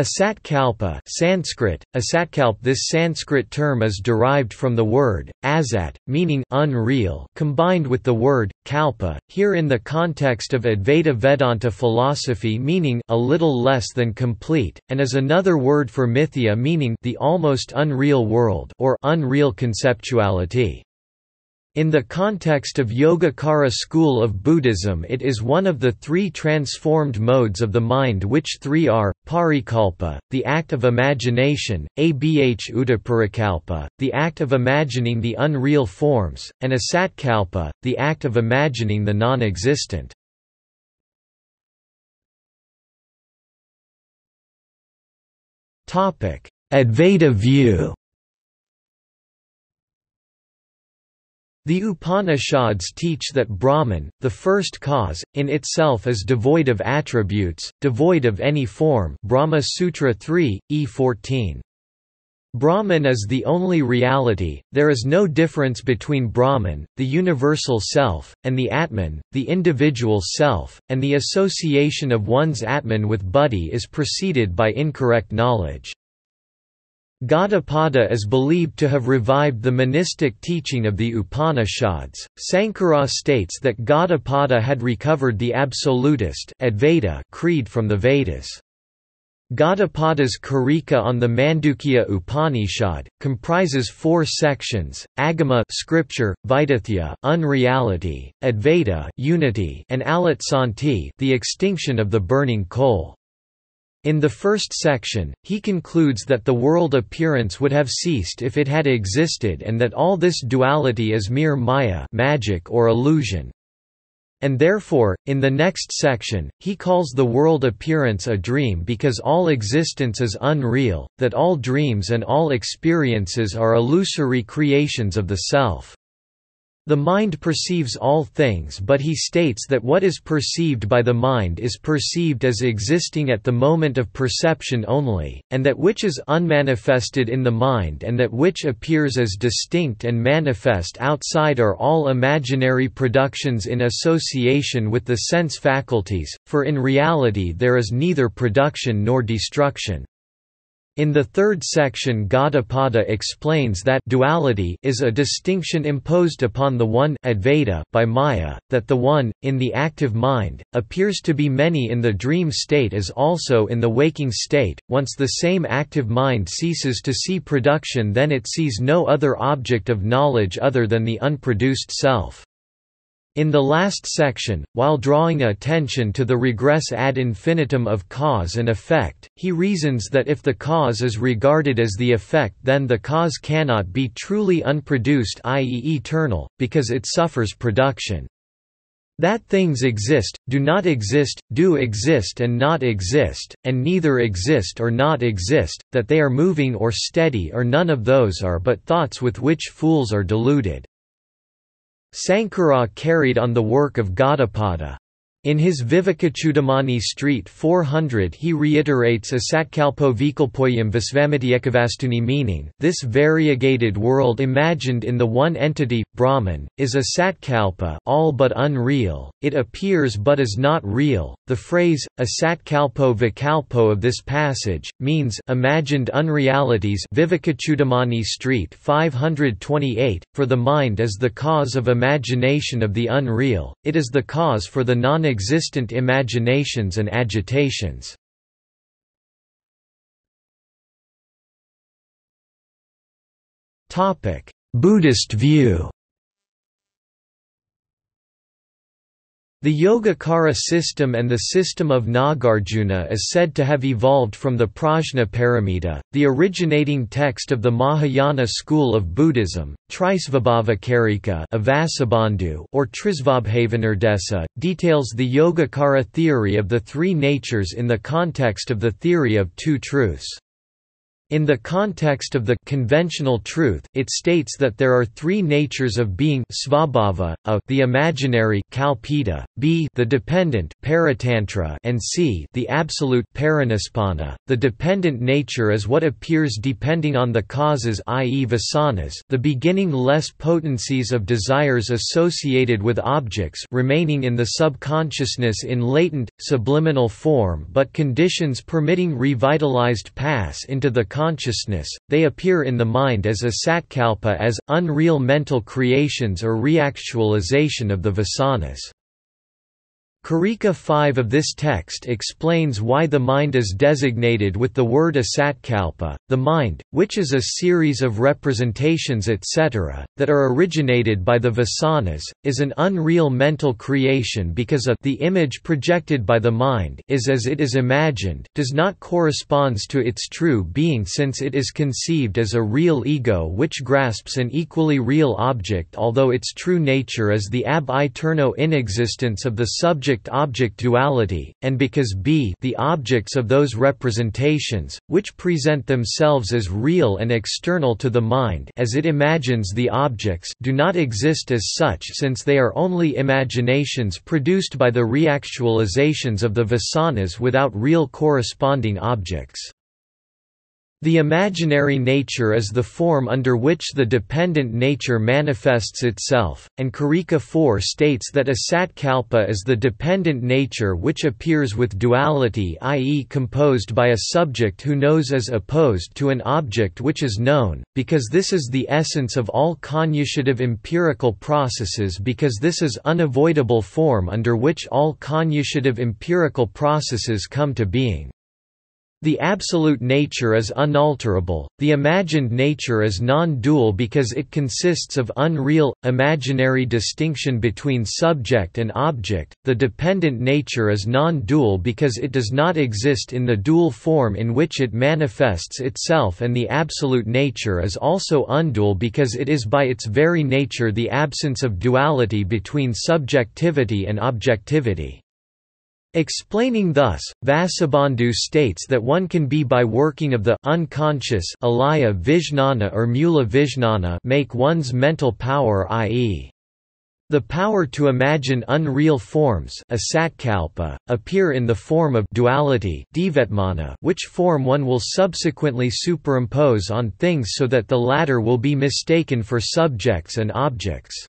Asatkalpa Sanskrit, Asatkalp This Sanskrit term is derived from the word, asat, meaning unreal combined with the word, kalpa, here in the context of Advaita Vedanta philosophy meaning a little less than complete, and is another word for mithya meaning the almost unreal world or unreal conceptuality. In the context of Yogacara school of Buddhism it is one of the three transformed modes of the mind which three are, parikalpa, the act of imagination, abh utaparikalpa, the act of imagining the unreal forms, and asatkalpa, the act of imagining the non-existent. Advaita view The Upanishads teach that Brahman, the first cause, in itself is devoid of attributes, devoid of any form Brahma Sutra 3, E14. Brahman is the only reality, there is no difference between Brahman, the universal self, and the Atman, the individual self, and the association of one's Atman with buddhi is preceded by incorrect knowledge. Gaudapada is believed to have revived the monistic teaching of the Upanishads. Sankara states that Gaudapada had recovered the absolutist Advaita creed from the Vedas. Gaudapada's Karika on the Mandukya Upanishad comprises four sections: Agama, scripture, Vaitathya, unreality, Advaita, unity, and Alatsanti, the extinction of the burning coal. In the first section, he concludes that the world appearance would have ceased if it had existed and that all this duality is mere maya magic or illusion. And therefore, in the next section, he calls the world appearance a dream because all existence is unreal, that all dreams and all experiences are illusory creations of the self. The mind perceives all things but he states that what is perceived by the mind is perceived as existing at the moment of perception only, and that which is unmanifested in the mind and that which appears as distinct and manifest outside are all imaginary productions in association with the sense faculties, for in reality there is neither production nor destruction. In the third section Gaudapada explains that duality is a distinction imposed upon the One Advaita by Maya, that the One, in the active mind, appears to be many in the dream state as also in the waking state. Once the same active mind ceases to see production then it sees no other object of knowledge other than the unproduced self. In the last section, while drawing attention to the regress ad infinitum of cause and effect, he reasons that if the cause is regarded as the effect then the cause cannot be truly unproduced i.e. eternal, because it suffers production. That things exist, do not exist, do exist and not exist, and neither exist or not exist, that they are moving or steady or none of those are but thoughts with which fools are deluded. Sankara carried on the work of Gaudapada. In his Vivekachudamani Street 400 he reiterates Asatkalpo Vikalpoyam Visvamityekavastuni meaning, this variegated world imagined in the one entity, Brahman, is asatkalpa all but unreal, it appears but is not real. The phrase, Asatkalpo Vikalpo of this passage, means imagined unrealities. Vivekachudamani Street 528, for the mind is the cause of imagination of the unreal, it is the cause for the non non-existent imaginations and agitations. Buddhist view The Yogacara system and the system of Nagarjuna is said to have evolved from the Prajnaparamita, the originating text of the Mahayana school of Buddhism, Trisvabhavakarika or Trisvabhavanirdeša, details the Yogacara theory of the three natures in the context of the theory of two truths. In the context of the conventional truth, it states that there are three natures of being svabhava, a the imaginary kalpita, b the dependent paratantra, and c the absolute parinispanna. The dependent nature is what appears depending on the causes i.e. vasanas, the beginning less potencies of desires associated with objects remaining in the subconsciousness in latent, subliminal form but conditions permitting revitalized pass into the consciousness, they appear in the mind as asatkalpa as, unreal mental creations or reactualization of the vasanas. Karika 5 of this text explains why the mind is designated with the word asatkalpa, the mind, which is a series of representations etc., that are originated by the vasanas, is an unreal mental creation because a the image projected by the mind is as it is imagined does not corresponds to its true being since it is conceived as a real ego which grasps an equally real object although its true nature is the ab aeterno inexistence of the subject subject-object duality, and because b the objects of those representations, which present themselves as real and external to the mind as it imagines the objects do not exist as such since they are only imaginations produced by the reactualizations of the vasanas without real corresponding objects. The imaginary nature is the form under which the dependent nature manifests itself, and Karika 4 states that asatkalpa is the dependent nature which appears with duality i.e. composed by a subject who knows as opposed to an object which is known, because this is the essence of all cognoscitive empirical processes because this is unavoidable form under which all cognoscitive empirical processes come to being. The absolute nature is unalterable, the imagined nature is non-dual because it consists of unreal, imaginary distinction between subject and object, the dependent nature is non-dual because it does not exist in the dual form in which it manifests itself and the absolute nature is also undual because it is by its very nature the absence of duality between subjectivity and objectivity. Explaining thus, Vasubandhu states that one can be by working of the unconscious alaya vijnana or mula vijnana make one's mental power i.e. The power to imagine unreal forms asatkalpa, appear in the form of duality which form one will subsequently superimpose on things so that the latter will be mistaken for subjects and objects.